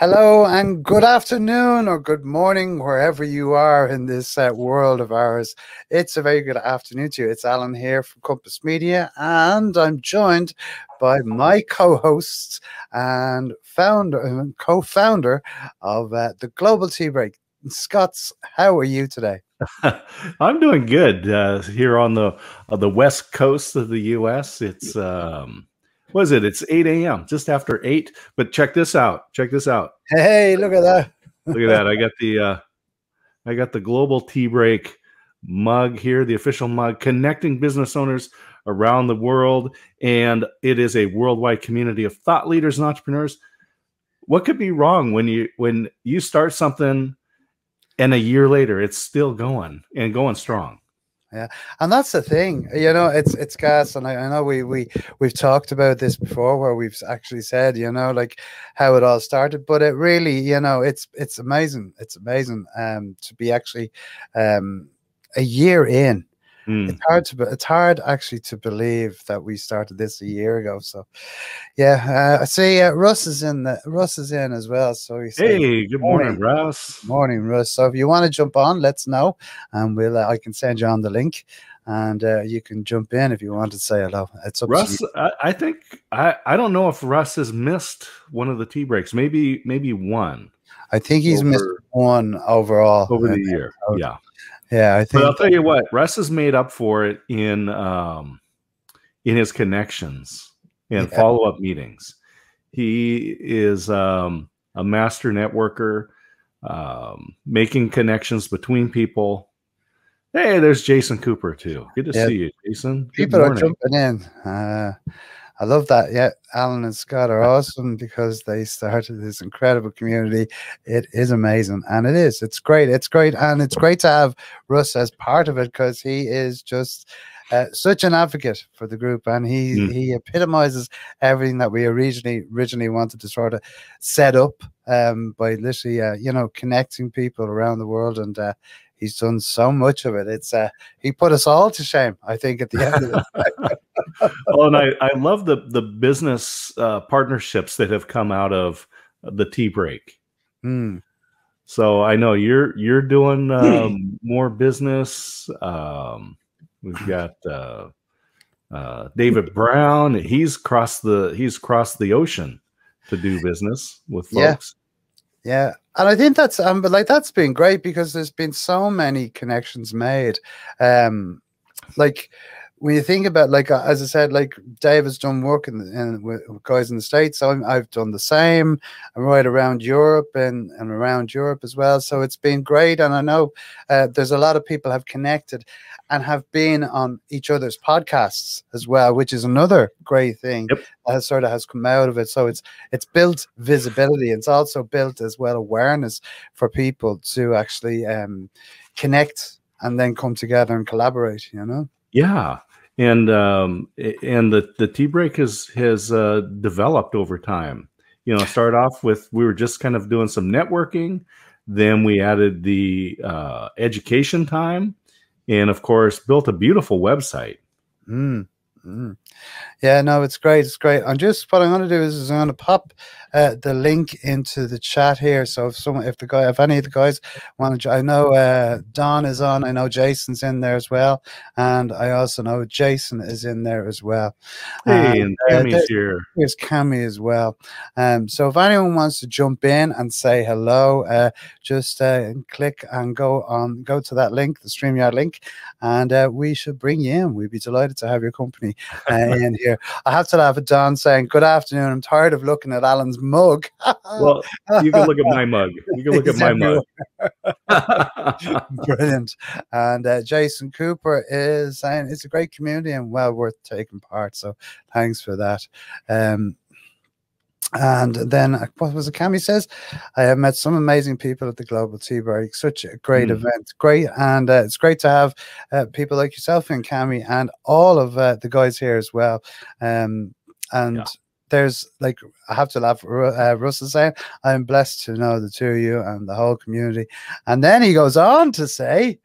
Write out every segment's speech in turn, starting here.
Hello and good afternoon or good morning, wherever you are in this uh, world of ours. It's a very good afternoon to you. It's Alan here from Compass Media, and I'm joined by my co hosts and founder, co founder of uh, the Global Tea Break. Scots, how are you today? I'm doing good uh, here on the the west coast of the U.S. It's um, was it? It's 8 a.m. just after eight. But check this out. Check this out. Hey, look at that. look at that. I got the uh, I got the global tea break mug here, the official mug, connecting business owners around the world, and it is a worldwide community of thought leaders and entrepreneurs. What could be wrong when you when you start something and a year later it's still going and going strong? Yeah and that's the thing you know it's it's gas and I, I, know we we we've talked about this before where we've actually said you know like how it all started but it really you know it's it's amazing it's amazing um to be actually um a year in Mm. It's hard to it's hard actually to believe that we started this a year ago. So, yeah, uh, I see uh, Russ is in. The, Russ is in as well. So he said, "Hey, good morning, morning, Russ. Morning, Russ. So if you want to jump on, let's know, and we'll. Uh, I can send you on the link." and uh, you can jump in if you want to say hello. It's up Russ. I, I, think I, I don't know if Russ has missed one of the tea breaks. Maybe maybe one. I think he's over, missed one overall over the year. Yeah, yeah, I think. But I'll tell you what, Russ has made up for it in um, in his connections and yeah. follow up meetings. He is um, a master networker, um, making connections between people. Hey, there's Jason Cooper too. Good to yeah. see you, Jason. People are jumping in. Uh, I love that. Yeah, Alan and Scott are awesome because they started this incredible community. It is amazing, and it is. It's great. It's great, and it's great to have Russ as part of it because he is just. Uh, such an advocate for the group, and he mm. he epitomizes everything that we originally originally wanted to sort of set up um, by literally, uh, you know, connecting people around the world, and uh, he's done so much of it. It's uh, he put us all to shame, I think, at the end of it. oh, and I, I love the the business uh, partnerships that have come out of the tea break. Mm. So I know you're you're doing um, more business. Um, we've got uh, uh, David Brown. He's crossed the he's crossed the ocean to do business with folks. Yeah. Yeah. And I think that's um, but like that's been great because there's been so many connections made. Um, like when you think about like uh, as I said, like Dave has done work in, in with guys in the states. So i have done the same. I'm right around Europe and and around Europe as well. So it's been great, and I know uh, there's a lot of people have connected and have been on each other's podcasts as well, which is another great thing yep. that sort of has come out of it. So it's it's built visibility. It's also built as well awareness for people to actually um, connect and then come together and collaborate. You know. Yeah, and um, and the the tea break has has uh, developed over time. You know, start off with we were just kind of doing some networking, then we added the uh, education time, and of course built a beautiful website. Mm. Mm. Yeah, no, it's great. It's great. I'm just what I'm going to do is, is I'm going to pop uh, the link into the chat here. So if someone, if the guy, if any of the guys want to, I know uh, Don is on. I know Jason's in there as well, and I also know Jason is in there as well. Hey, and Cammy's uh, here. Here's Cammy as well. Um, so if anyone wants to jump in and say hello, uh, just uh, click and go on, go to that link, the Streamyard link, and uh, we should bring you in. We'd be delighted to have your company uh, in here. I have to laugh at Don saying, "Good afternoon. I'm tired of looking at Alan's mug. well, you can look at my mug. You can look at my mug. Brilliant. And uh, Jason Cooper is saying it's a great community and well worth taking part. So thanks for that. Um, and then uh, what was it? Cami says, I have met some amazing people at the Global Tea Break. Such a great mm. event. Great. And uh, it's great to have uh, people like yourself and Cami and all of uh, the guys here as well. Um, and yeah there's like I have to laugh. Uh, Russell saying, "I'm blessed to know the two of you and the whole community." And then he goes on to say,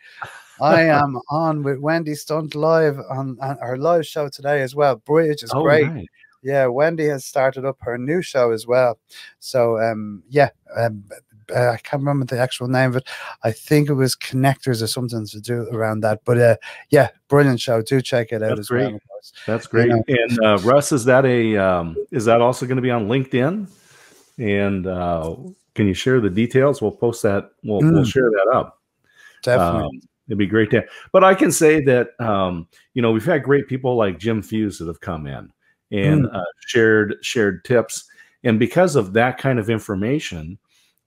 "I am on with Wendy Stunt live on, on our live show today as well, which is oh, great." Right. Yeah, Wendy has started up her new show as well. So um, yeah, um, uh, I can't remember the actual name of it. I think it was Connectors or something to do around that. But uh, yeah, brilliant show. Do check it out That's as great. well. That's great. You know. And uh, Russ, is that a um, is that also going to be on LinkedIn? And uh, can you share the details? We'll post that. We'll mm. we'll share that up. Definitely. Um, it'd be great to. But I can say that um, you know we've had great people like Jim Fuhs that have come in and mm. uh, shared shared tips, and because of that kind of information,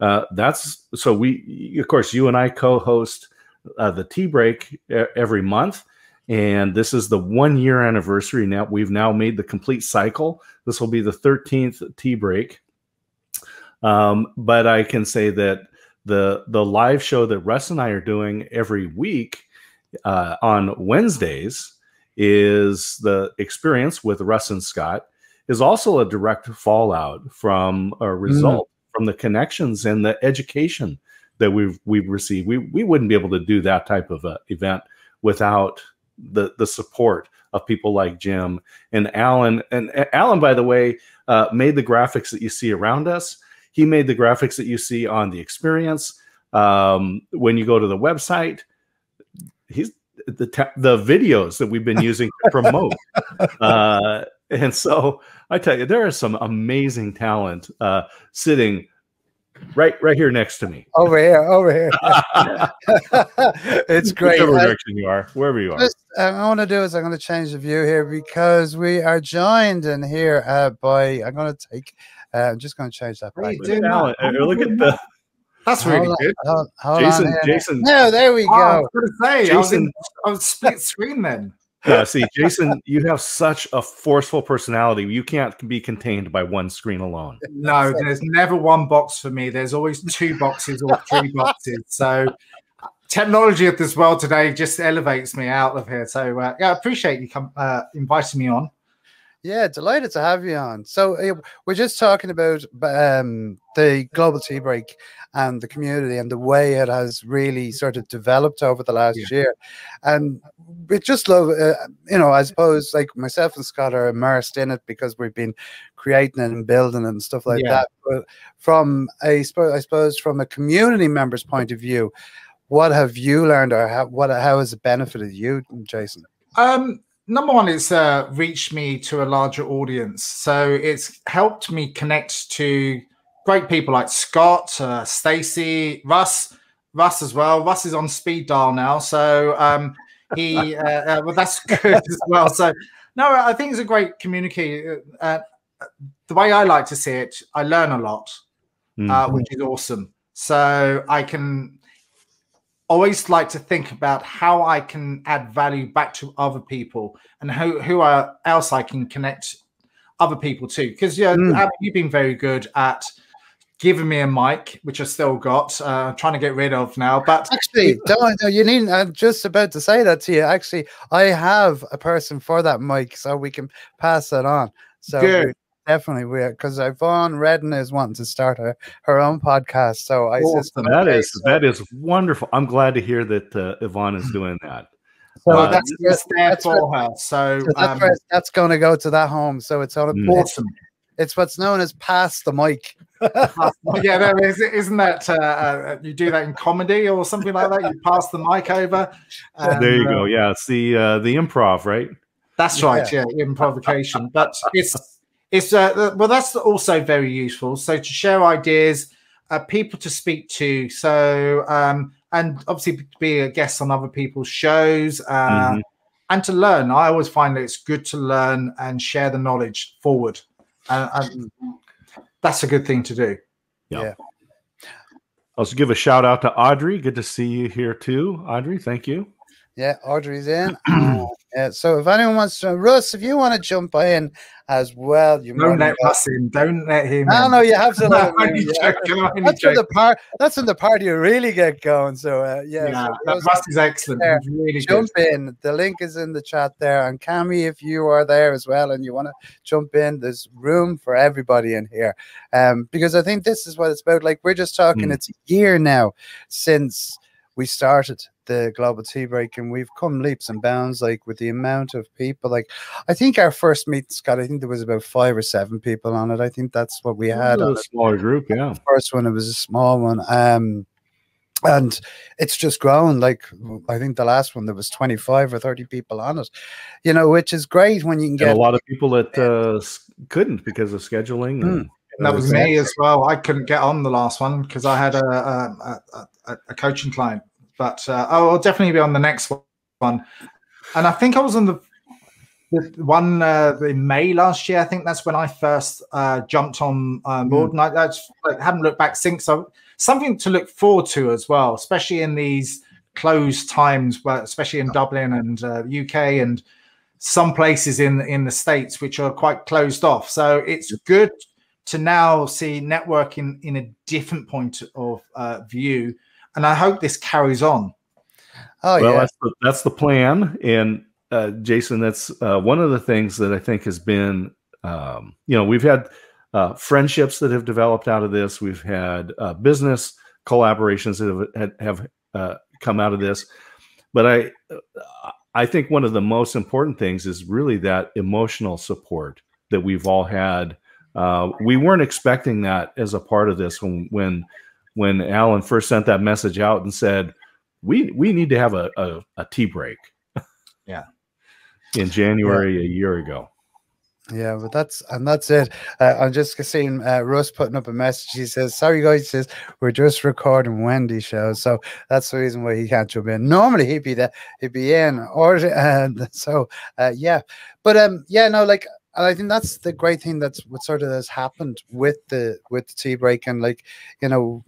uh, that's so we of course you and I co-host uh, the tea break every month. And this is the one year anniversary now. We've now made the complete cycle. This will be the 13th tea break. Um, but i can say that the the live show that russ and i are doing every week uh, on wednesdays is the experience with russ and scott is also a direct fallout from a mm. result mm. from the connections and the education that we've we've received we we wouldn't be able to do that type of a event without the the support of people like Jim and Alan. And Alan, by the way, uh, made the graphics that you see around us. He made the graphics that you see on the experience. Um, when you go to the website, he's the the videos that we've been using to promote. Uh, and so I tell you, there is some amazing talent uh, sitting right right here next to me. Over here, over here. it's great. Whichever direction you are, wherever you are. Just, uh, I want to do is I'm going to change the view here because we are joined in here uh, by. I'm going to take. Uh, I'm just going to change that. Back. Look, at, look at the. That's really hold good. hold, hold Jason, Jason. No, there we oh, go. I was going to say, Jason, I was, in, I was split screen then. Yeah, see, Jason, you have such a forceful personality. You can't be contained by one screen alone. No, there's never one box for me. There's always two boxes or three boxes. So technology of this world today just elevates me out of here. So uh, yeah, I appreciate you come uh, inviting me on. Yeah, delighted to have you on. So uh, we're just talking about um, the global tea break and the community and the way it has really sort of developed over the last yeah. year, and we just love, uh, you know, I suppose like myself and Scott are immersed in it because we've been creating it and building it and stuff like yeah. that. But from a, I suppose, from a community member's point of view, what have you learned, or how, what how has it benefited you, Jason? Um, number one, it's uh, reached me to a larger audience, so it's helped me connect to great people like Scott, uh, Stacy, Russ, Russ as well. Russ is on speed dial now, so um, he uh, uh, well that's good as well. So no, I think it's a great communicator. Uh, the way I like to see it, I learn a lot, uh, mm-hmm. which is awesome. So I can always like to think about how I can add value back to other people and who who else I can connect other people to. Because yeah, mm. you've been very good at giving me a mic, which I still got, uh, I'm trying to get rid of now. But actually, don't you need. I'm just about to say that to you. Actually, I have a person for that mic, so we can pass that on. So Good. Definitely we because Yvonne Redden is wanting to start her, her own podcast. So I awesome. that is so. that is wonderful. I'm glad to hear that uh, Yvonne is doing that. So uh, that's, that's, that's for her. So, so that's, um, that's going to go to that home. So it's on a mm. awesome. It's what's known as pass the mic. yeah, there is. Isn't that uh, uh, you do that in comedy or something like that? You pass the mic over. And, there you go. Uh, yeah, it's the uh, the improv, right? That's right. Yeah, yeah improvisation. but it's it's uh, well, that's also very useful. So to share ideas, uh, people to speak to. So um, and obviously to be a guest on other people's shows. Uh, mm-hmm. And to learn, I always find that it's good to learn and share the knowledge forward. And, and that's a good thing to do. Yeah. yeah. Also, give a shout out to Audrey. Good to see you here too, Audrey. Thank you. Yeah, Audrey's in. uh, yeah, so if anyone wants to, Russ, if you want to jump in as well, you don't let Russ in. Don't let him. No, in. no, you have to let him in. Yeah. That's when the part. That's when the party really get going. So uh, yeah, yeah so Russ is excellent. Really jump good. in. The link is in the chat there, and Cami, if you are there as well and you want to jump in, there's room for everybody in here. Um, because I think this is what it's about. Like we're just talking. Mm. It's a year now since we started the global tea break, and we've come leaps and bounds. Like with the amount of people, like I think our first meet, Scott, I think there was about five or seven people on it. I think that's what we had. a small group, yeah. The first one, it was a small one. Um, and it's just grown like i think the last one there was 25 or 30 people on it you know which is great when you can get and a lot of people that uh, couldn't because of scheduling and, mm. that was me as well i couldn't get on the last one because i had a, a, a, a coaching client but uh, i'll definitely be on the next one and i think i was on the one uh, in May last year. I think that's when I first uh, jumped on uh, board, mm. and I, I, just, I, haven't looked back since. So something to look forward to as well, especially in these closed times, but especially in Dublin and uh, UK and some places in in the states which are quite closed off. So it's good to now see networking in a different point of uh, view, and I hope this carries on. Oh well, yeah, that's the, that's the plan. And uh, Jason, that's uh, one of the things that I think has been, um, you know, we've had uh, friendships that have developed out of this. We've had uh, business collaborations that have, have uh, come out of this. But I, I think one of the most important things is really that emotional support that we've all had. Uh, we weren't expecting that as a part of this when when when Alan first sent that message out and said, "We we need to have a a, a tea break." Yeah. In January yeah. a year ago. Yeah, but that's and that's it. Uh, I'm just seeing uh, Russ putting up a message. He says, "Sorry, guys," he says we're just recording Wendy show, so that's the reason why he can't jump in. Normally he'd be there, he'd be in, or and so uh, yeah. But um, yeah, no, like and I think that's the great thing that's what sort of has happened with the with the tea break and like you know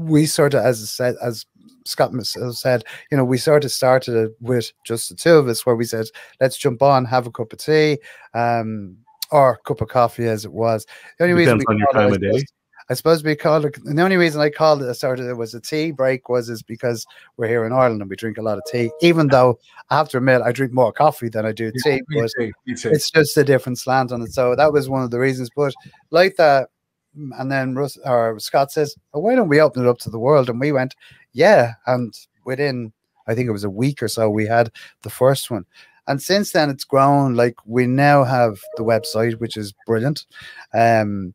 we sort of as I said as Scott said, you know, we sort of started it with just the two of us, where we said, let's jump on, have a cup of tea, um, or a cup of coffee, as it was. The only Depends reason on your time of day. I suppose we called it. The only reason I called it a sort of it was a tea break was is because we're here in Ireland and we drink a lot of tea. Even though I have to admit I drink more coffee than I do tea, me but too, me too. it's just a different slant on it. So that was one of the reasons. But like that, and then Russ or Scott says, oh, "Why don't we open it up to the world?" And we went, "Yeah." And within, I think it was a week or so, we had the first one. And since then, it's grown. Like we now have the website, which is brilliant. Um,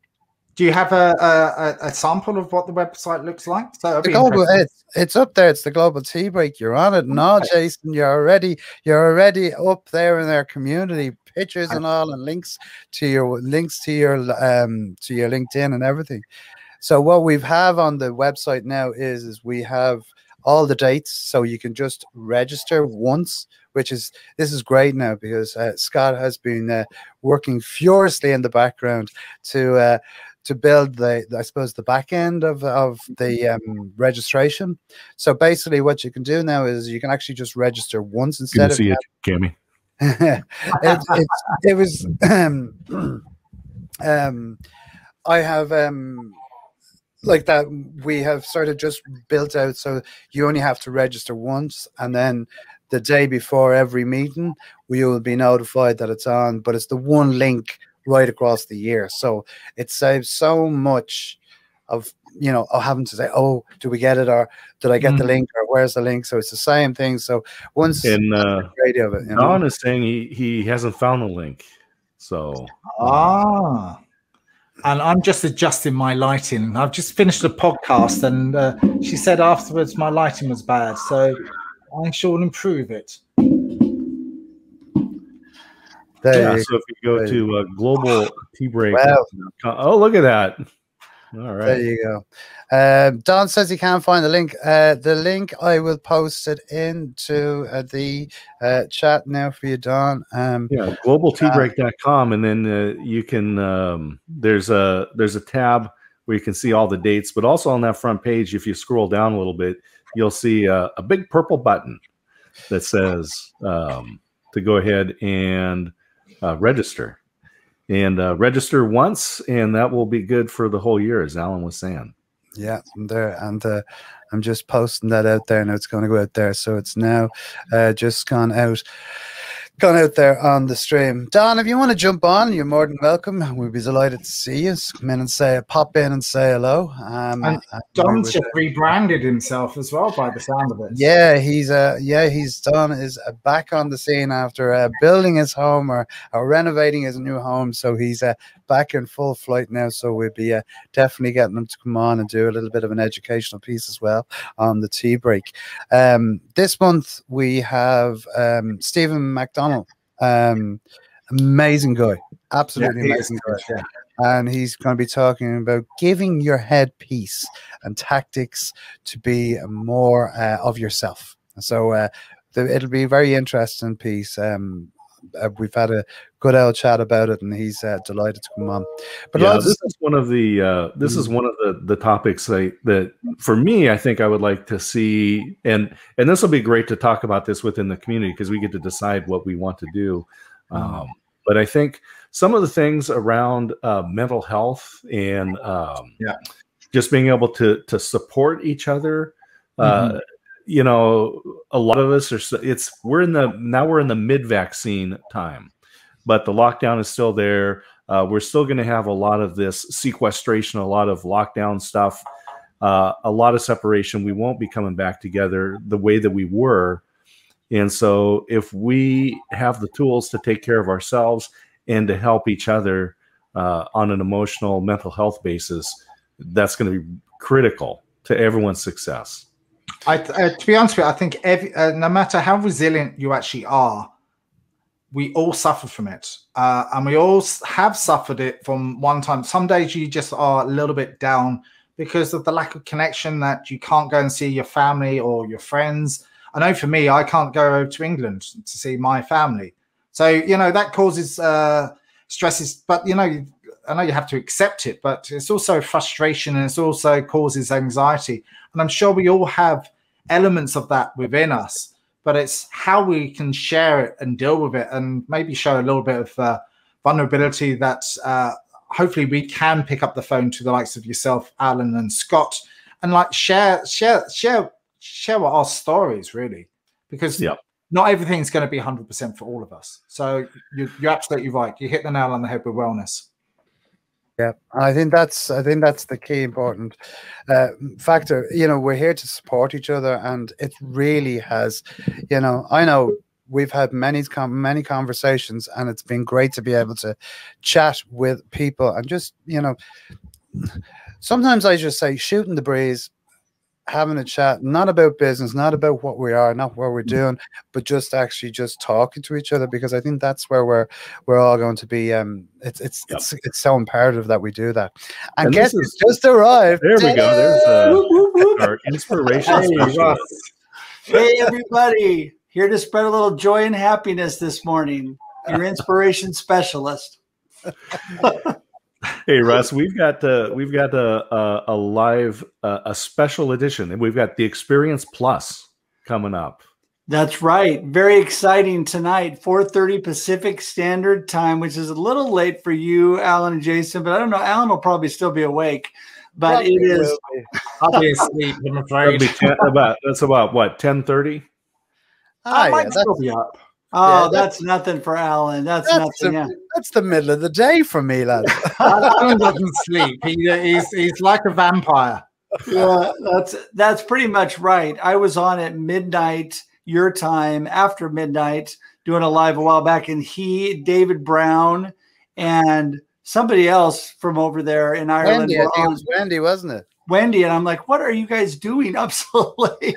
do you have a, a, a, sample of what the website looks like? So global, it's, it's up there. It's the Global Tea Break. You're on it. No, Jason, you're already you're already up there in their community pictures and all, and links to your links to your um to your LinkedIn and everything. So what we have on the website now is is we have all the dates, so you can just register once. Which is this is great now because uh, Scott has been uh, working furiously in the background to uh, to build the, I suppose, the back end of, of the um, registration. So basically, what you can do now is you can actually just register once instead of. see it, Cammy it, it, it, was um, um, I have um, like that we have sort of just built out so you only have to register once and then the day before every meeting we will be notified that it's on but it's the one link right across the year. So it saves so much of you know, of having to say, "Oh, do we get it?" or "Did I get mm. the link?" or "Where's the link?" So it's the same thing. So once and uh, of it, you know? Don is saying he he hasn't found the link. So ah, and I'm just adjusting my lighting. I've just finished a podcast, and uh, she said afterwards my lighting was bad, so I shall improve it. There yeah, so if you go to uh, global tea break, wow. oh look at that. All right. There you go. Um, Don says he can't find the link. Uh, the link I will post it into uh, the uh, chat now for you, Don. Um, yeah, globalteabreak.com, and then uh, you can. Um, there's a there's a tab where you can see all the dates, but also on that front page, if you scroll down a little bit, you'll see a, a big purple button that says um, to go ahead and uh, register and uh, register once, and that will be good for the whole year, as Alan was saying. Yeah, I'm there, and uh, I'm just posting that out there, and it's going to go out there. So it's now uh, just gone out gone out there on the stream. Don, if you want to jump on, you're more than welcome. We'd be delighted to see you. Come in and say, pop in and say hello. Um, and Don's just rebranded himself as well, by the sound of it. Yeah, he's uh, yeah, he's done is uh, back on the scene after uh, building his home or, or renovating his new home. So he's uh, back in full flight now. So we'll be uh, definitely getting him to come on and do a little bit of an educational piece as well on the tea break. Um, this month we have um, Stephen McDonald, um, amazing guy, absolutely yeah, amazing guy. Yeah. And he's going to be talking about giving your head peace and tactics to be more uh, of yourself. So uh, it'll be a very interesting piece. Um, we've had a good old chat about it, and he's uh, delighted to come on. But yeah, this is one of the uh, this is one of the the topics that, that for me, I think I would like to see, and and this will be great to talk about this within the community because we get to decide what we want to do. Mm-hmm. Um, but I think some of the things around uh, mental health and um, yeah. just being able to to support each other. Uh, mm-hmm you know, a lot of us are. It's we're in the now we're in the mid vaccine time, but the lockdown is still there. Uh, we're still going to have a lot of this sequestration, a lot of lockdown stuff, uh, a lot of separation. We won't be coming back together the way that we were. And so, if we have the tools to take care of ourselves and to help each other uh, on an emotional, mental health basis, that's going to be critical to everyone's success. I, uh, to be honest with you, I think every, uh, no matter how resilient you actually are, we all suffer from it, uh, and we all have suffered it from one time. Some days you just are a little bit down because of the lack of connection that you can't go and see your family or your friends. I know for me, I can't go to England to see my family, so you know that causes uh, stresses. But you know, I know you have to accept it, but it's also frustration and it's also causes anxiety. And I'm sure we all have elements of that within us, but it's how we can share it and deal with it and maybe show a little bit of uh, vulnerability that uh, hopefully we can pick up the phone to the likes of yourself, Alan and Scott, and like share, share, share, share what our stories really, because yeah. not everything's going to be 100% for all of us. So you're, you're absolutely right. You hit the nail on the head with wellness. Yeah, I think that's I think that's the key important uh, factor. You know, we're here to support each other, and it really has. You know, I know we've had many many conversations, and it's been great to be able to chat with people and just you know. Sometimes I just say shooting the breeze, having a chat, not about business, not about what we are, not what we're mm. doing, but just actually just talking to each other because I think that's where we're we're all going to be. Um, it's it's yep. it's it's so imperative that we do that. And, and guess is, just arrived. There we go. There's uh, our inspiration. hey everybody, here to spread a little joy and happiness this morning. Your inspiration specialist. hey Russ, we've got uh, we've got a a, a live uh, a special edition, and we've got the Experience Plus coming up. That's right. Very exciting tonight, 4:30 Pacific Standard Time, which is a little late for you, Alan and Jason, but I don't know. Alan will probably still be awake. But probably it is I'll be asleep, I'm afraid. Be ten, about that's about what, 10:30? I might yeah, still be up. Oh, yeah, that's, that's, nothing for Alan. That's, that's nothing. The, yeah. That's the middle of the day for me, lad. Alan doesn't sleep. He, uh, he's he's like a vampire. Yeah, that's that's pretty much right. I was on at midnight your time after midnight doing a live a while back, and he, David Brown, and somebody else from over there in Ireland. Wendy, I think it was Wendy, wasn't it? Wendy, and I'm like, what are you guys doing up so late?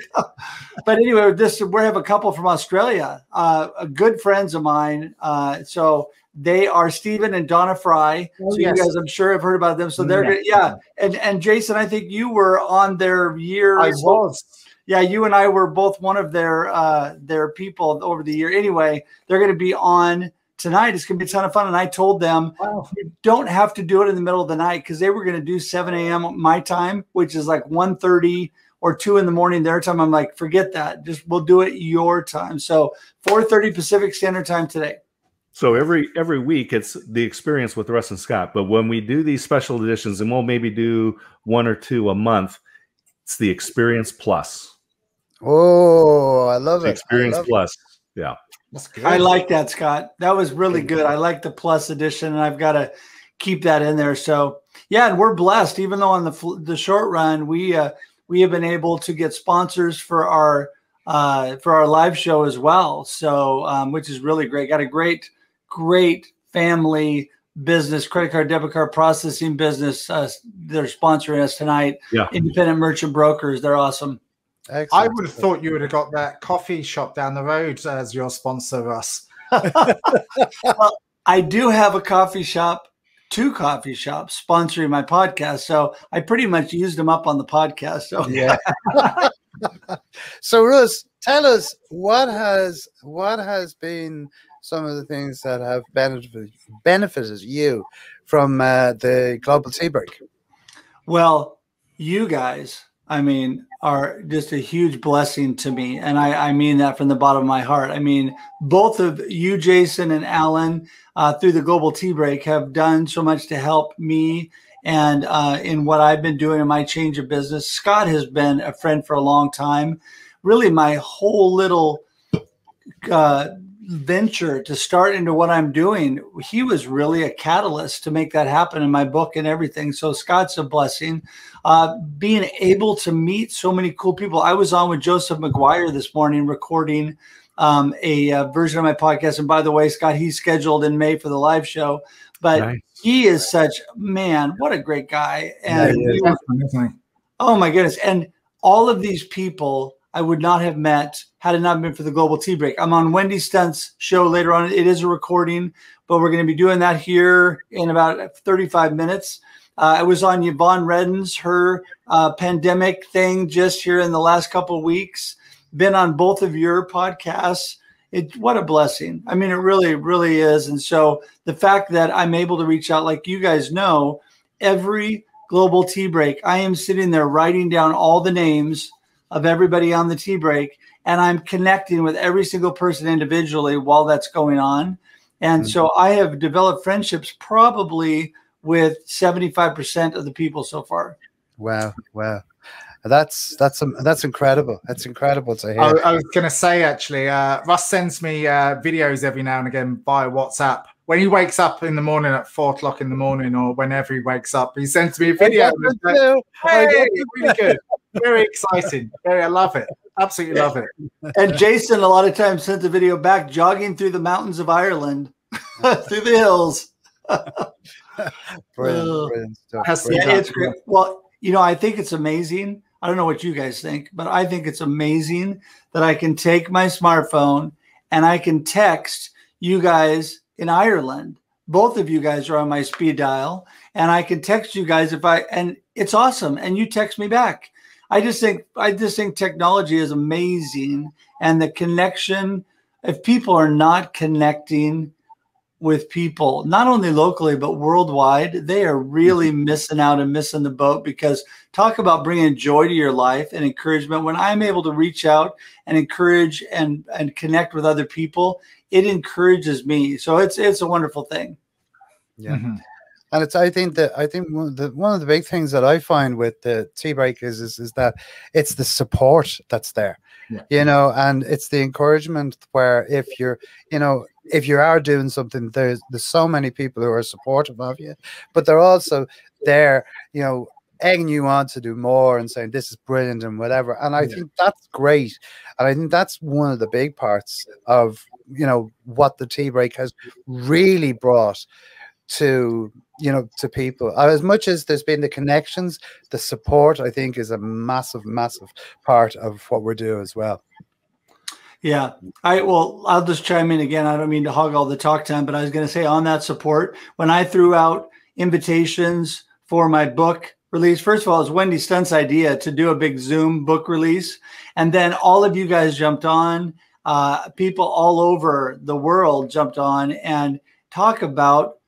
but anyway, this we have a couple from Australia, uh, good friends of mine. Uh, so they are Stephen and Donna Fry. Oh, so yes. you guys, I'm sure, have heard about them. So they're yeah. yeah. And and Jason, I think you were on their year. I was. Yeah, you and I were both one of their uh, their people over the year. Anyway, they're going to be on tonight it's going to be a ton of fun. And I told them wow. you don't have to do it in the middle of the night because they were going to do 7 a.m. my time, which is like 1.30 or 2 in the morning their time. I'm like, forget that. Just we'll do it your time. So 4.30 Pacific Standard Time today. So every every week it's the experience with Russ and Scott. But when we do these special editions, and we'll maybe do one or two a month, it's the experience plus. Oh, I love it. Experience love plus. It. Yeah. That's good. I like that, Scott. That was really good. I like the plus edition, and I've got to keep that in there. So yeah, and we're blessed. Even though on the the short run we uh, we have been able to get sponsors for our uh, for our live show as well. So um, which is really great. Got a great great family business, credit card, debit card processing business. Uh, they're sponsoring us tonight. Yeah, independent merchant brokers. They're awesome. Excellent. I would have thought you would have got that coffee shop down the road as your sponsor, Russ. well, I do have a coffee shop, two coffee shops sponsoring my podcast. So I pretty much used them up on the podcast. So yeah. so Russ, tell us what has what has been some of the things that have benefited benefited you from uh, the global tea break. Well, you guys I mean, are just a huge blessing to me. And I, I, mean that from the bottom of my heart. I mean, both of you, Jason and Alan, uh, through the Global Tea Break, have done so much to help me and uh, in what I've been doing in my change of business. Scott has been a friend for a long time. Really, my whole little uh, venture to start into what I'm doing, he was really a catalyst to make that happen in my book and everything. So Scott's a blessing. Uh, being able to meet so many cool people. I was on with Joseph McGuire this morning recording um, a, a, version of my podcast. And by the way, Scott, he's scheduled in May for the live show. But nice. he is such man, what a great guy! And yeah, oh my goodness! And all of these people I would not have met had it not been for the Global Tea Break. I'm on Wendy Stunt's show later on. It is a recording, but we're going to be doing that here in about 35 minutes. Uh, I was on Yvonne Redden's her uh, pandemic thing just here in the last couple of weeks. Been on both of your podcasts. It what a blessing. I mean, it really, really is. And so the fact that I'm able to reach out, like you guys know, every global tea break, I am sitting there writing down all the names of everybody on the tea break and I'm connecting with every single person individually while that's going on. And mm-hmm. so I have developed friendships probably with 75% of the people so far. Wow. Wow. That's that's um, that's incredible. That's incredible to hear. I, I was going to say actually, uh, Russ sends me uh, videos every now and again via WhatsApp. When he wakes up in the morning at four o'clock in the morning, or whenever he wakes up, he sends me a video. hey, really good very exciting. Very, I love it. Absolutely love it. And Jason, a lot of times, sent the video back jogging through the mountains of Ireland, through the hills. brilliant, brilliant stuff. Yeah, it's great. Well, you know, I think it's amazing. I don't know what you guys think, but I think it's amazing that I can take my smartphone and I can text you guys in Ireland. Both of you guys are on my speed dial, and I can text you guys if I and it's awesome. And you text me back. I just think I just think technology is amazing, and the connection. If people are not connecting with people, not only locally but worldwide, they are really mm-hmm. missing out and missing the boat. Because talk about bringing joy to your life and encouragement. When I'm able to reach out and encourage and and connect with other people, it encourages me. So it's it's a wonderful thing. Yeah. Mm-hmm and it's I think that I think one of the one of the big things that I find with the tea break is is, is that it's the support that's there. Yeah. You know, and it's the encouragement where if you're, you know, if you are doing something, there's there's so many people who are supportive of you, but they're also there, you know, egging you on to do more and saying this is brilliant and whatever. And I yeah. think that's great. And I think that's one of the big parts of you know what the tea break has really brought to you know to people. As much as there's been the connections the support i think is a massive massive part of what we're doing as well. Yeah. I well i'll just chime in again. I don't mean to hog all the talk time but i was going to say on that support when i threw out invitations for my book release first of all it's wendy stunt's idea to do a big zoom book release. And then all of you guys jumped on. Uh, people all over the world jumped on and talk about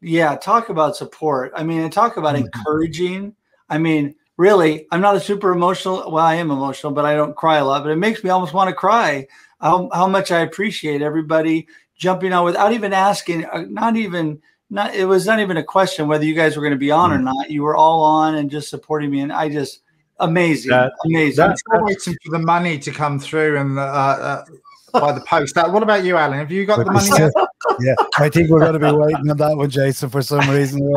yeah, talk about support. I mean, and talk about mm-hmm. encouraging. I mean, really, I'm not a super emotional. Well, I am emotional, but I don't cry a lot. But it makes me almost want to cry. How, how much I appreciate everybody jumping on without even asking. Uh, not even not. It was not even a question whether you guys were going to be on mm-hmm. or not. You were all on and just supporting me, and I just amazing, that, amazing. That, I'm waiting for the money to come through and uh, uh, by the post. What about you, Alan? Have you got the money? Yeah, I think we're going to be waiting on that one, Jason, for some reason.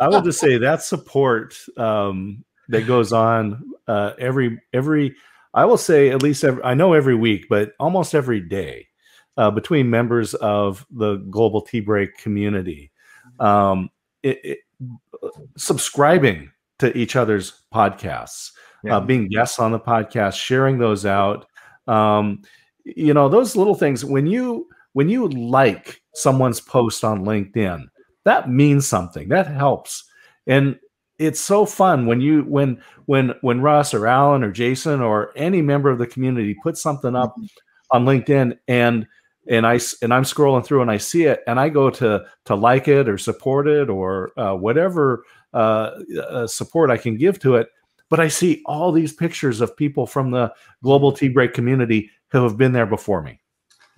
I will just say that support um, that goes on uh, every every. I will say at least every, I know every week, but almost every day uh, between members of the global tea break community, um, it, it, subscribing to each other's podcasts, yeah. uh, being guests on the podcast, sharing those out. Um, you know those little things when you when you like someone's post on LinkedIn, that means something. That helps. And it's so fun when you when when when Russ or Alan or Jason or any member of the community puts something up mm-hmm. on LinkedIn and and I and I'm scrolling through and I see it and I go to to like it or support it or uh, whatever uh, uh, support I can give to it. But I see all these pictures of people from the global tea break community who have been there before me.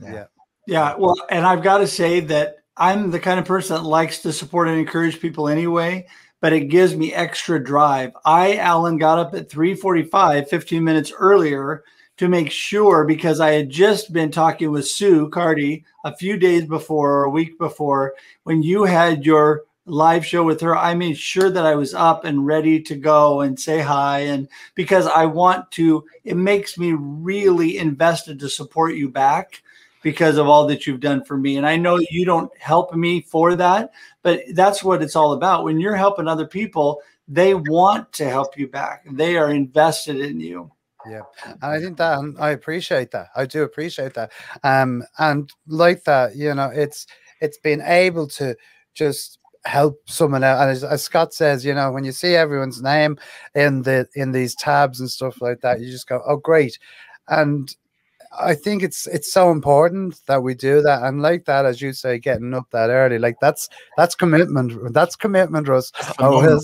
Yeah. Yeah, well, and I've got to say that I'm the kind of person that likes to support and encourage people anyway, but it gives me extra drive. I, Alan, got up at 3:45, 15 minutes earlier to make sure because I had just been talking with Sue Carty a few days before or a week before when you had your live show with her. I made sure that I was up and ready to go and say hi. And because I want to, it makes me really invested to support you back because of all that you've done for me. And I know you don't help me for that, but that's what it's all about. When you're helping other people, they want to help you back. They are invested in you. Yeah, and I think that I appreciate that. I do appreciate that. Um, and like that, you know, it's it's been able to just help someone out. And as, as, Scott says, you know, when you see everyone's name in the in these tabs and stuff like that, you just go, "Oh, great!" And I think it's it's so important that we do that, and like that, as you say, getting up that early, like that's that's commitment. That's commitment, Russ. Will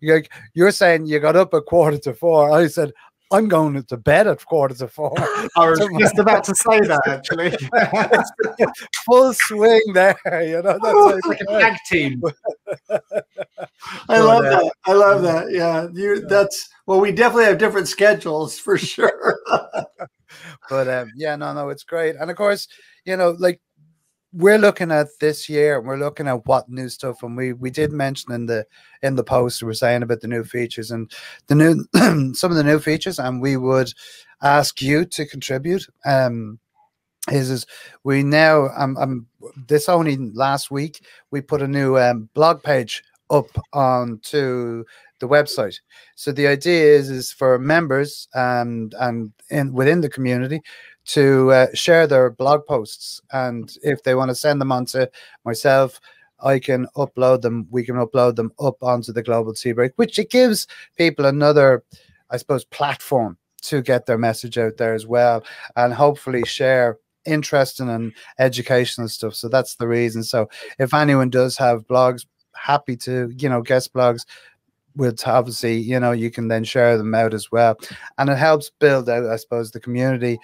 you're, you're saying you got up at quarter to four. I said I'm going to bed at quarter to four. I was just about to say that actually. Full swing there, you know. That's like a tag team. I love uh, that. I love that. Yeah, you. That's well. We definitely have different schedules for sure. But um, yeah, no, no, it's great. And of course, you know, like we're looking at this year and we're looking at what new stuff and we we did mention in the in the post we were saying about the new features and the new some of the new features and we would ask you to contribute um is is we now um, um this only last week we put a new um, blog page up onto the website. So the idea is is for members and and in within the community to uh, share their blog posts, and if they want to send them on to myself. I can upload them. We can upload them up onto the Global Tea Break, which it gives people another, I suppose, platform to get their message out there as well, and hopefully share interesting and educational stuff. So that's the reason. So if anyone does have blogs, happy to you know guest blogs with obviously you know you can then share them out as well. And it helps build out i suppose the community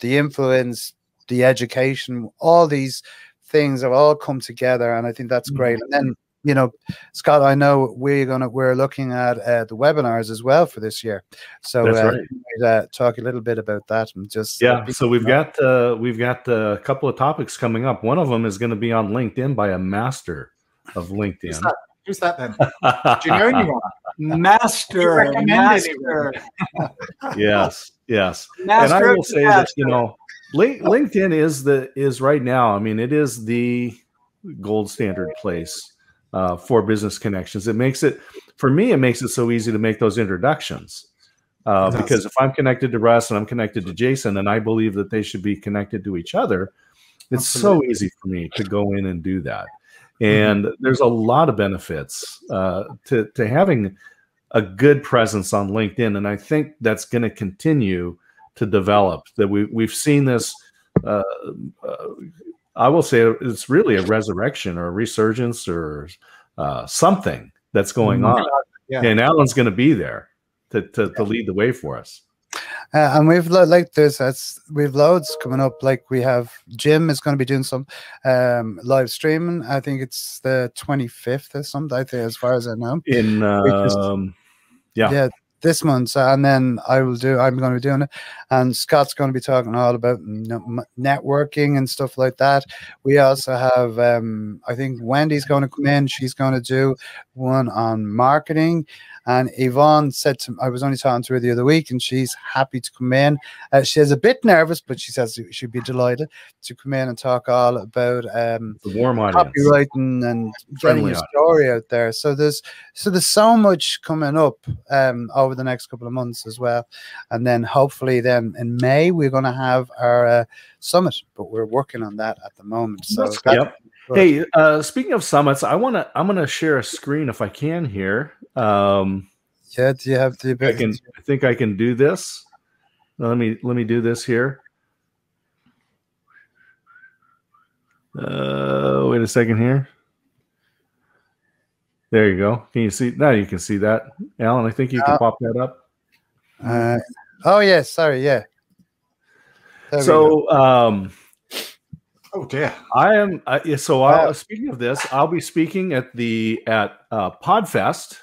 the influence the education all these things have all come together and i think that's great. And then you know scott i know we're gonna we're looking at uh, the webinars as well for this year. So uh, right. uh, talk a little bit about that and just yeah so we've know. got uh we've got a couple of topics coming up. One of them is going to be on linkedin by a master of linkedin Who's that then? Do you know anyone? Master. Master. yes, yes. Master and I will say master. that you know, LinkedIn is the is right now. I mean, it is the gold standard place uh, for business connections. It makes it for me. It makes it so easy to make those introductions. Uh, because if I'm connected to Russ and I'm connected to Jason, and I believe that they should be connected to each other, it's Absolutely. so easy for me to go in and do that. Mm-hmm. And there's a lot of benefits uh, to, to having a good presence on LinkedIn. And I think that's going to continue to develop. That we, we've seen this, uh, uh, I will say it's really a resurrection or a resurgence or uh, something that's going mm-hmm. on. Yeah. And Alan's going to be there to, to, to lead the way for us. Uh, and we've like there's that's we've loads coming up. Like we have Jim is going to be doing some um, live streaming. I think it's the 25th or something. I think, as far as I know. In um, yeah, yeah, this month, and then I will do. I'm going to be doing it, and Scott's going to be talking all about networking and stuff like that. We also have, um, I think Wendy's going to come in. She's going to do one on marketing, and Yvonne said to me, I was only talking to her the other week, and she's happy to come in. Uh, she's a bit nervous, but she says she'd be delighted to come in and talk all about um, the warm audience. copywriting and getting your story out there. So there's so there's so much coming up um, over the next couple of months as well, and then hopefully then in May we're going to have our uh, summit, but we're working on that at the moment. So that's, Hey, uh, speaking of summits, I want to. I'm going to share a screen if I can here. Um, yeah, do you have the? I can. I think I can do this. Let me let me do this here. Uh, wait a second here. There you go. Can you see? Now you can see that, Alan. I think you can uh, pop that up. Uh, oh yes, yeah, sorry, yeah. There so, um, Oh dear. I am. Uh, so wow. speaking of this, I'll be speaking at the at uh, Podfest,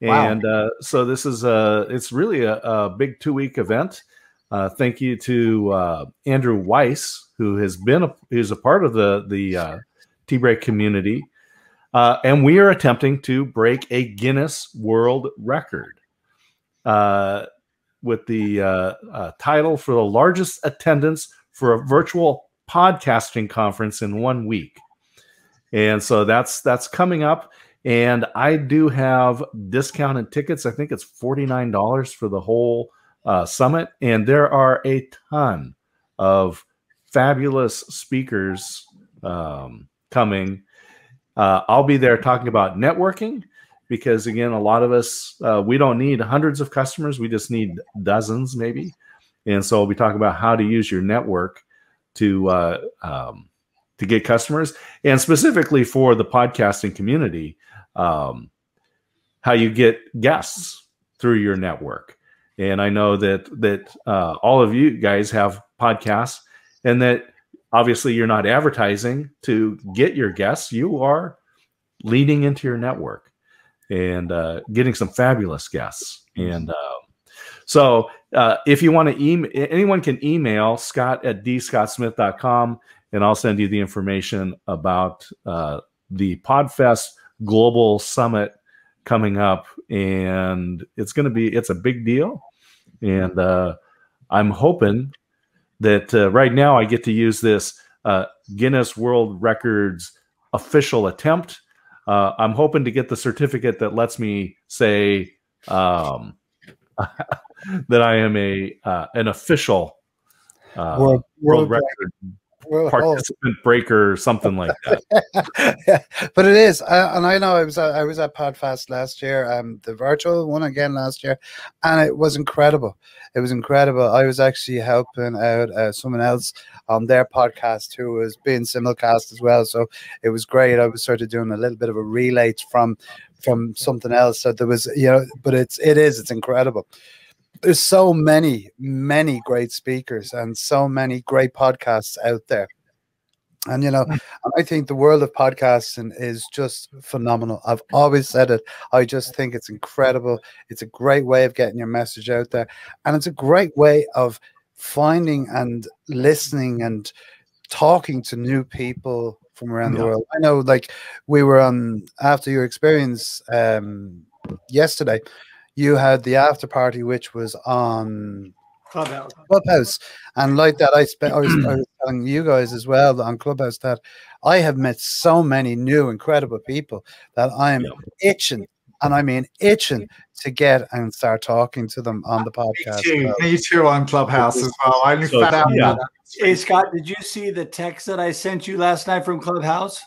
and uh, so this is a. It's really a, a big two week event. Uh, thank you to uh, Andrew Weiss, who has been a, who's a part of the the uh, Tea Break community, uh, and we are attempting to break a Guinness World Record uh, with the uh, uh, title for the largest attendance for a virtual podcasting conference in one week. And so that's that's coming up. And I do have discounted tickets. I think it's $49 for the whole uh, summit. And there are a ton of fabulous speakers um, coming. Uh, I'll be there talking about networking because, again, a lot of us, uh, we don't need hundreds of customers. We just need dozens, maybe. And so we'll be talking about how to use your network to uh, um, to get customers, and specifically for the podcasting community, um, how you get guests through your network. And I know that that uh, all of you guys have podcasts, and that obviously you're not advertising to get your guests; you are leading into your network and uh, getting some fabulous guests. And uh, so uh, if you want to email, anyone can email scott at dscottsmith.com and I'll send you the information about uh, the Podfest Global Summit coming up. And it's going to be, it's a big deal. And uh, I'm hoping that uh, right now I get to use this uh, Guinness World Records official attempt. Uh, I'm hoping to get the certificate that lets me say, um, that I am a uh, an official uh, world, world, record world, participant oh. breaker or something like that. yeah. but it is, uh, and I know I was uh, I was at Podfest last year, um, the virtual one again last year, and it was incredible. It was incredible. I was actually helping out uh, someone else on their podcast who was being simulcast as well, so it was great. I was sort of doing a little bit of a relay from from something else. So there was, you know, but it's it is it's incredible there's so many, many great speakers and so many great podcasts out there. And you know, mm. I think the world of podcasting is just phenomenal. I've always said it. I just think it's incredible. It's a great way of getting your message out there, and it's a great way of finding and listening and talking to new people from around yeah. the world. I know, like we were on after your experience um, yesterday you had the after party, which was on Clubhouse. Clubhouse, and like that, I spent. I was, I was telling you guys as well on Clubhouse that I have met so many new, incredible people that I am yeah. itching, and I mean itching to get and start talking to them on the podcast. Me too, Me too on Clubhouse as well. I so, found out. Yeah. Hey Scott, did you see the text that I sent you last night from Clubhouse?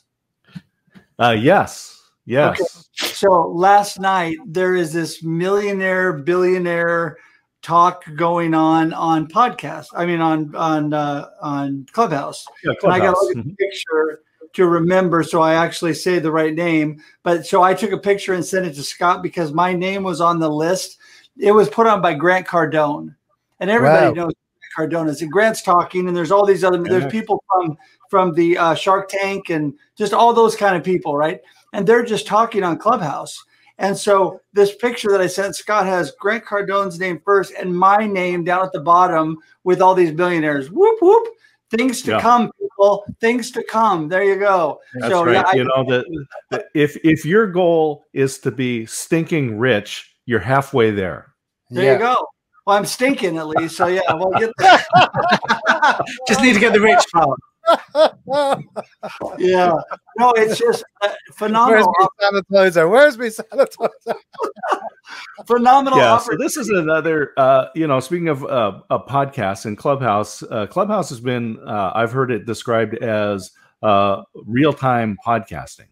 Uh, yes. Yes. Okay. So last night there is this millionaire billionaire talk going on on podcast. I mean on on uh, on Clubhouse. Yeah, Clubhouse. And I got a mm-hmm. picture to remember, so I actually say the right name. But so I took a picture and sent it to Scott because my name was on the list. It was put on by Grant Cardone, and everybody wow. knows Cardone is. And Grant's talking, and there's all these other. There's people from from the uh, Shark Tank and just all those kind of people, right? And they're just talking on Clubhouse. And so this picture that I sent Scott has Grant Cardone's name first and my name down at the bottom with all these billionaires. Whoop whoop. Things to yeah. come, people. Things to come. There you go. That's so, right. Yeah, you I, know that if if your goal is to be stinking rich, you're halfway there. There yeah. you go. Well, I'm stinking at least. So yeah, we'll get there. Just need to get the rich part. Yeah. No, it's just uh, phenomenal. Where's my sanitizer? Where's my sanitizer? phenomenal. Yeah. So this is another, uh, you know, speaking of uh, a podcast and Clubhouse, uh, Clubhouse has been, uh, I've heard it described as uh, real time podcasting.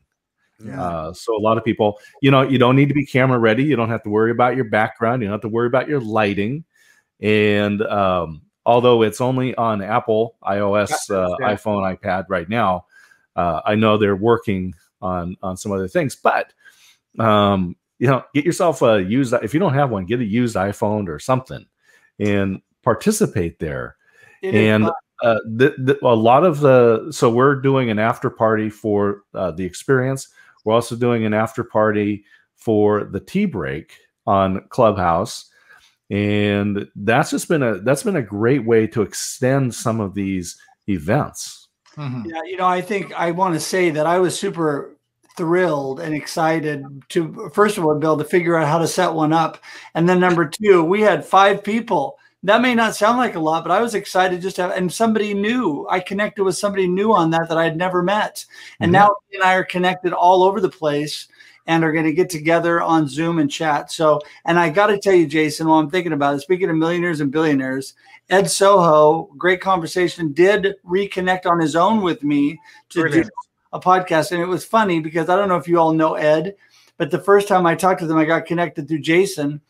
Yeah. Uh, so a lot of people, you know, you don't need to be camera ready. You don't have to worry about your background. You don't have to worry about your lighting. And um, although it's only on Apple iOS, uh, yeah. iPhone, iPad right now, uh, I know they're working on on some other things. But um, you know, get yourself a used. If you don't have one, get a used iPhone or something, and participate there. It and uh, the, the, a lot of the so we're doing an after party for uh, the experience we're also doing an after party for the tea break on Clubhouse. And that's just been a that's been a great way to extend some of these events. Mm-hmm. Yeah, you know, I think I want to say that I was super thrilled and excited to first of all be able to figure out how to set one up and then number two we had five people that may not sound like a lot, but I was excited just to have, and somebody new. I connected with somebody new on that that I had never met. And mm-hmm. now he and I are connected all over the place and are going to get together on Zoom and chat. So, and I got to tell you, Jason, while I'm thinking about it, speaking of millionaires and billionaires, Ed Soho, great conversation, did reconnect on his own with me to Brilliant. do a podcast. And it was funny because I don't know if you all know Ed, but the first time I talked to them, I got connected through Jason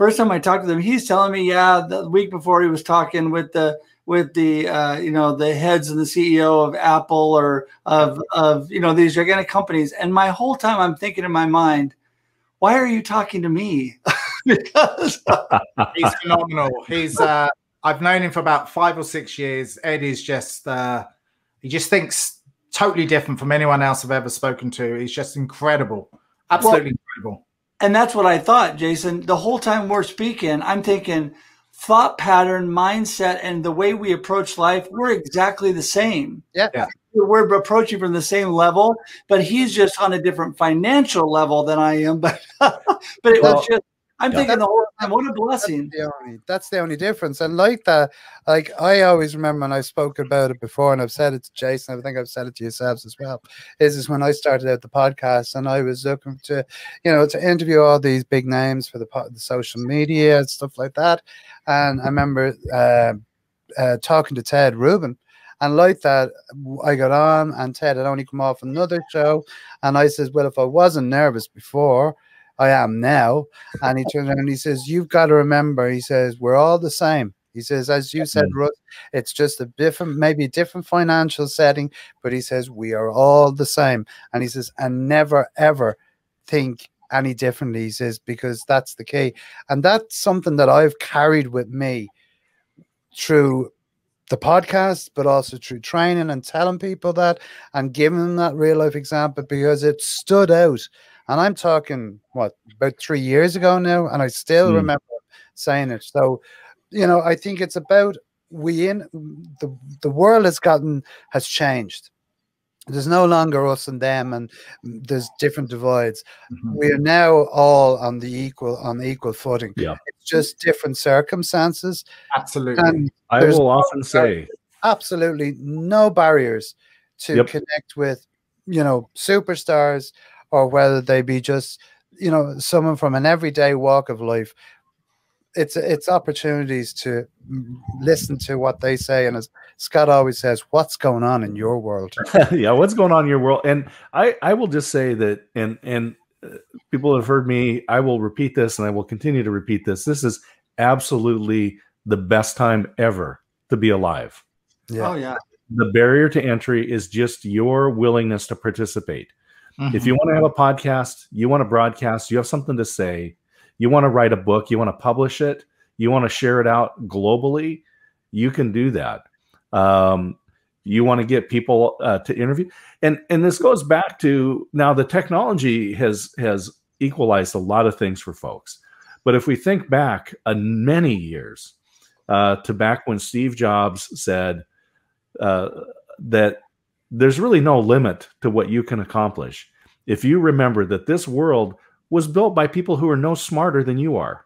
first time I talked to him, he's telling me, yeah, the week before he was talking with the with the uh, you know the heads and the CEO of Apple or of of you know these gigantic companies, and my whole time I'm thinking in my mind, why are you talking to me? because he's phenomenal. He's uh, I've known him for about five or six years. Ed is just uh, he just thinks totally different from anyone else I've ever spoken to. He's just incredible, absolutely well, incredible. And that's what I thought, Jason. The whole time we're speaking, I'm thinking thought pattern, mindset, and the way we approach life, we're exactly the same. Yeah. yeah. We're approaching from the same level, but he's just on a different financial level than I am. But but it well, was just I'm yeah. thinking the whole time, what a blessing. That's the, only, that's the only difference. And like that, like I always remember, and I've spoken about it before, and I've said it to Jason, I think I've said it to yourselves as well, is, is when I started out the podcast and I was looking to, you know, to interview all these big names for the, the social media and stuff like that. And I remember uh, uh, talking to Ted Rubin. And like that, I got on, and Ted had only come off another show. And I says, Well, if I wasn't nervous before, I am now. And he turns around and he says, You've got to remember, he says, we're all the same. He says, as you said, mm. Russ, it's just a different, maybe a different financial setting, but he says, we are all the same. And he says, and never ever think any differently. He says, because that's the key. And that's something that I've carried with me through the podcast, but also through training and telling people that and giving them that real life example because it stood out. And I'm talking what about three years ago now, and I still mm. remember saying it. So, you know, I think it's about we in the the world has gotten has changed. There's no longer us and them, and there's different divides. Mm-hmm. We are now all on the equal on the equal footing. Yeah, it's just different circumstances. Absolutely, and I will often say absolutely no barriers to yep. connect with you know superstars or whether they be just you know someone from an everyday walk of life it's it's opportunities to listen to what they say. And as scott always says what's going on in your world? Yeah what's going on in your world? And i i will just say that and and uh, people have heard me i will repeat this and i will continue to repeat this. This is absolutely the best time ever to be alive. Yeah. oh yeah. The barrier to entry is just your willingness to participate Mm-hmm. If you want to have a podcast, you want to broadcast, you have something to say, you want to write a book, you want to publish it, you want to share it out globally, you can do that. Um, you want to get people uh, to interview, and and this goes back to now the technology has has equalized a lot of things for folks. But if we think back a many years uh, to back when Steve Jobs said uh, that there's really no limit to what you can accomplish, if you remember that this world was built by people who are no smarter than you are.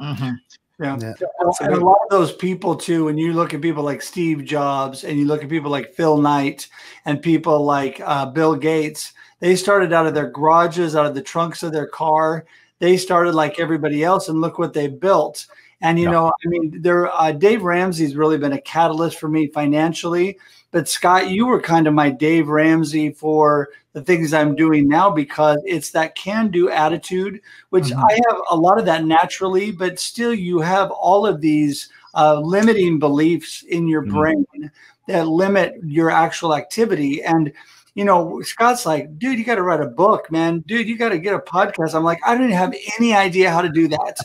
Mm-hmm. Yeah. yeah. And a lot of those people too, when you look at people like Steve Jobs and you look at people like Phil Knight and people like uh, Bill Gates, they started out of their garages, out of the trunks of their car. They started like everybody else, and look what they built. And you yeah. know, I mean, there uh, Dave Ramsey's really been a catalyst for me financially. But Scott, you were kind of my Dave Ramsey for the things I'm doing now because it's that can-do attitude, which mm-hmm. I have a lot of that naturally, but still you have all of these uh, limiting beliefs in your mm-hmm. brain that limit your actual activity. And you know, Scott's like, dude, you got to write a book, man. Dude, you got to get a podcast. I'm like, I didn't have any idea how to do that.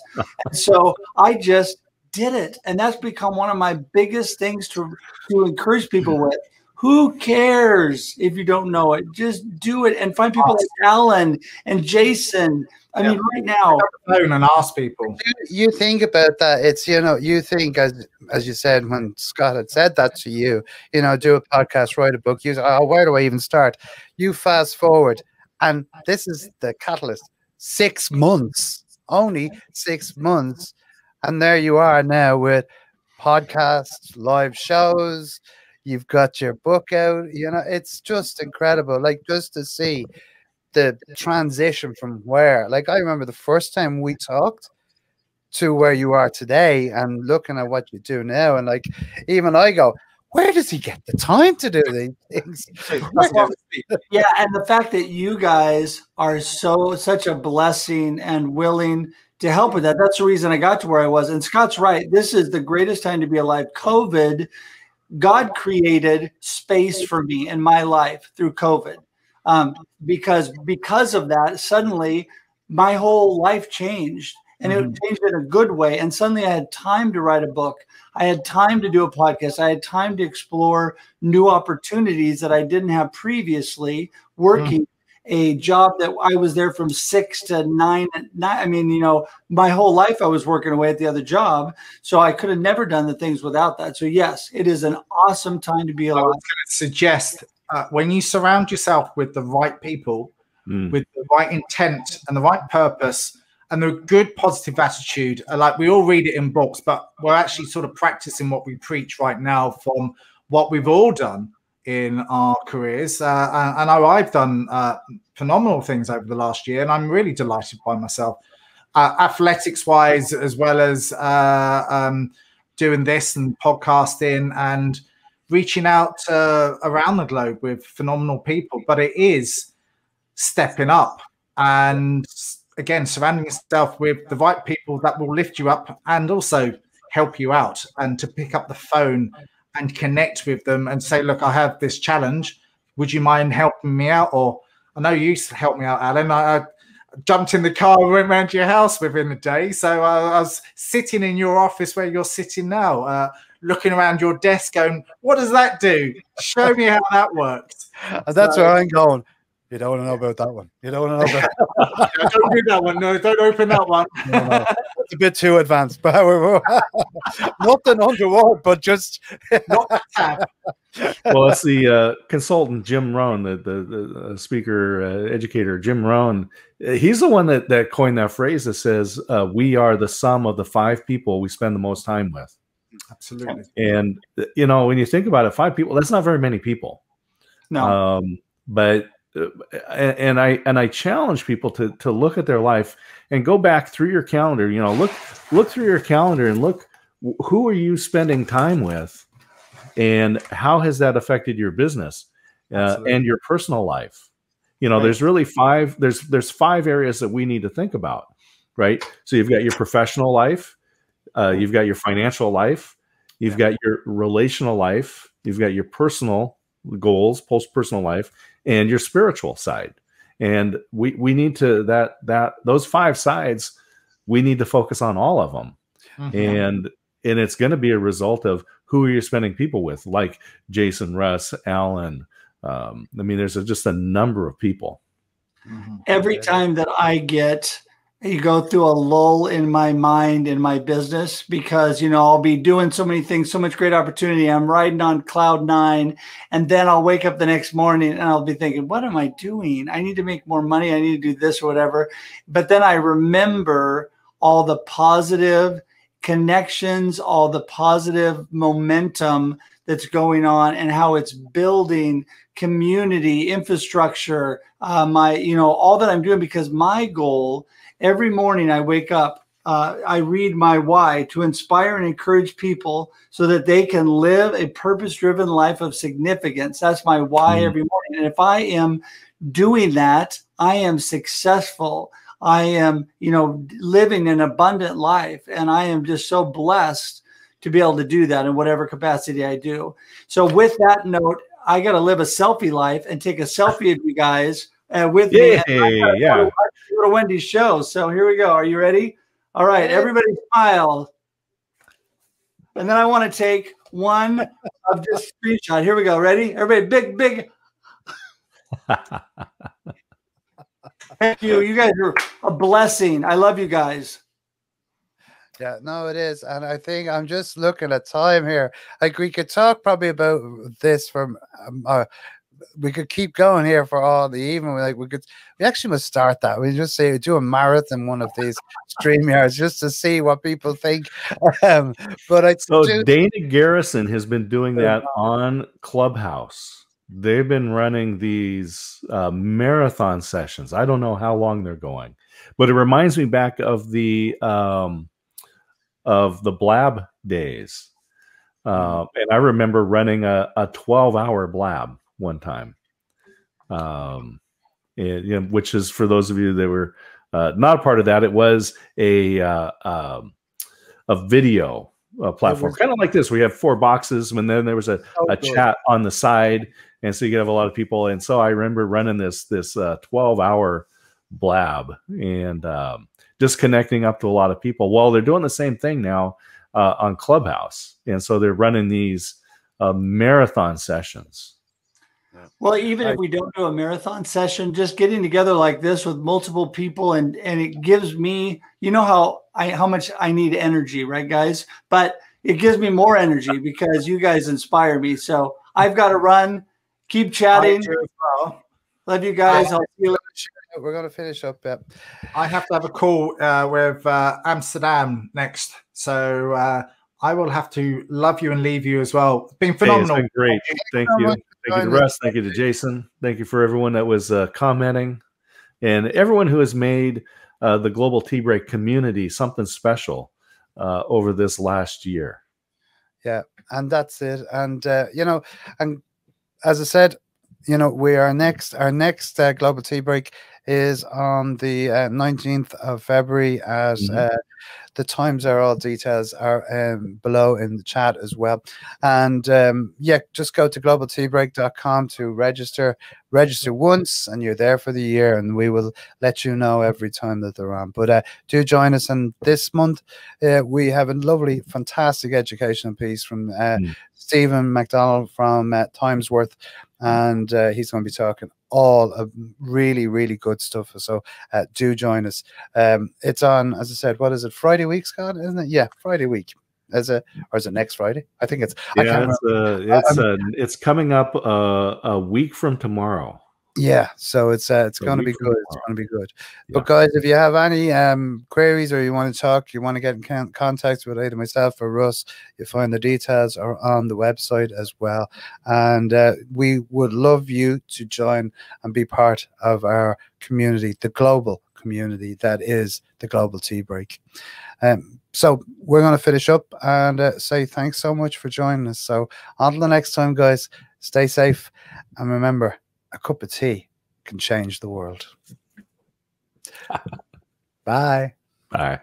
so I just did it. And that's become one of my biggest things to, to encourage people with. Who cares if you don't know it? Just do it and find people like Alan and Jason. I yeah. mean, right now, phone and ask people. You think about that. It's you know, you think as as you said when Scott had said that to you, you know, do a podcast, write a book. You say, oh, where do I even start? You fast forward, and this is the catalyst. Six months, only six months and there you are now with podcasts, live shows. You've got your book out. You know, it's just incredible. Like just to see the transition from where, like, I remember the first time we talked to where you are today and looking at what you do now. And like, even I go, where does he get the time to do these things? yeah, and the fact that you guys are so such a blessing and willing to help with that. That's the reason I got to where I was. And Scott's right. This is the greatest time to be alive. COVID, God created space for me in my life through COVID. Um, because because of that, suddenly my whole life changed. And mm-hmm. it changed in a good way. And suddenly I had time to write a book. I had time to do a podcast. I had time to explore new opportunities that I didn't have previously working a job that I was there from six to nine, nine. I mean, you know, my whole life I was working away at the other job. So I could have never done the things without that. So, yes, it is an awesome time to be alive. I was going to suggest uh, when you surround yourself with the right people, mm. with the right intent and the right purpose, and the good positive attitude, uh, like we all read it in books, but we're actually sort of practicing what we preach right now from what we've all done in our careers. Uh, I know I've done uh, phenomenal things over the last year, and I'm really delighted by myself, uh, athletics wise, as well as uh, um, doing this and podcasting and reaching out around the globe with phenomenal people. But it is stepping up and again surrounding yourself with the right people that will lift you up and also help you out and to pick up the phone and connect with them and say, look, I have this challenge. Would you mind helping me out? Or I know you used to help me out, Alan. I, I jumped in the car and went round to your house within a day. So I, I was sitting in your office where you're sitting now, uh, looking around your desk going, what does that do? Show me how that works. That's so, where I'm going. You don't want to know about that one. You don't want to know about. don't do that one. No, don't open that one. no, no. It's a bit too advanced, but we're, nothing underwater, but just not well, it's the uh, consultant Jim Rohn, the the, the uh, speaker uh, educator Jim Rohn. He's the one that that coined that phrase that says, uh, "We are the sum of the five people we spend the most time with." Absolutely. And you know, when you think about it, five people—that's not very many people. No. Um, but and I and I challenge people to to look at their life and go back through your calendar. You know, look look through your calendar and look who are you spending time with, and how has that affected your business uh, and your personal life. You know, right. there's really five there's there's five areas that we need to think about, right? So you've got your professional life, uh, you've got your financial life, you've yeah. got your relational life, you've got your personal goals, post personal life, and your spiritual side. And we we need to that that those five sides we need to focus on all of them. Mm-hmm. And and it's going to be a result of who are you spending people with, like Jason, Russ, Alan. Um, I mean, there's a, just a number of people. Mm-hmm. Every time that I get you go through a lull in my mind in my business because you know I'll be doing so many things, so much great opportunity. I'm riding on cloud nine, and then I'll wake up the next morning and I'll be thinking, "What am I doing? I need to make more money. I need to do this or whatever." But then I remember all the positive connections, all the positive momentum that's going on, and how it's building community infrastructure. Uh, my, you know, all that I'm doing because my goal every morning I wake up, uh, I read my why to inspire and encourage people so that they can live a purpose driven life of significance. That's my why mm. every morning. And if I am doing that, I am successful. I am, you know, living an abundant life. And I am just so blessed to be able to do that in whatever capacity I do. So, with that note, I got to live a selfie life and take a selfie of you guys uh, with yeah, me. yeah. Go to Wendy's show. So here we go. Are you ready? All right, everybody smile. And then I want to take one of this screenshot. Here we go. Ready? Everybody, big, big. Thank you. You guys are a blessing. I love you guys. Yeah, no, it is. And I think I'm just looking at time here. Like we could talk probably about this from um, uh, we could keep going here for all the evening. We Like we could, we actually must start that. We just say do a marathon one of these StreamYards just to see what people think. Um, but I so do- Dana Garrison has been doing that on Clubhouse. They've been running these uh, marathon sessions. I don't know how long they're going, but it reminds me back of the um, of the Blab days. Uh, and I remember running a, a 12 hour blab one time. Um, and, you know, which is for those of you that were uh, not a part of that, it was a uh, um, a video uh, platform, kind of like this. We have four boxes, and then there was a, oh, a chat on the side, and so you could have a lot of people. And so I remember running this this uh, twelve hour blab and um, just connecting up to a lot of people. Well, they're doing the same thing now uh, on Clubhouse, and so they're running these uh, marathon sessions well, even I, if we don't do a marathon session, just getting together like this with multiple people and and it gives me, you know how I how much I need energy, right, guys? But it gives me more energy because you guys inspire me. So I've got to run. Keep chatting. Love you guys. I'll see you later. We're going to finish up. Yep. I have to have a call uh, with uh, Amsterdam next. So uh, I will have to love you and leave you as well. It's been phenomenal. Hey, it's been great. Thank you. Thank you to Russ. Thank you to Jason. Thank you for everyone that was uh, commenting and everyone who has made uh, the Global Tea Break community something special uh, over this last year. Yeah, and that's it. And uh, you know, and as I said, you know, we are next. Our next uh, Global Tea Break is on the uh, nineteenth of February at mm-hmm. The times are all details are um, below in the chat as well. And um, yeah, just go to globalteabreak.com to register. Register once, and you're there for the year, and we will let you know every time that they're on. But uh, do join us. And this month, uh, we have a lovely, fantastic educational piece from uh, mm. Stephen McDonald from uh, Timesworth, and uh, he's going to be talking all of really, really good stuff. So uh, do join us. Um, it's on, as I said, what is it, Friday week, Scott? Isn't it? Yeah, Friday week. As a, or is it next Friday? I think it's. Yeah, it's, uh, it's, uh, it's coming up uh, a week from tomorrow. Yeah, so it's uh, it's going to be good. It's going to be good. Yeah. But guys, if you have any um, queries or you want to talk, you want to get in con- contact with either myself or Russ, you find the details are on the website as well. And uh, we would love you to join and be part of our community, the global community that is the Global Tea Break. Um, so we're going to finish up and uh, say thanks so much for joining us. So until the next time, guys, stay safe and remember a cup of tea can change the world. Bye. Bye.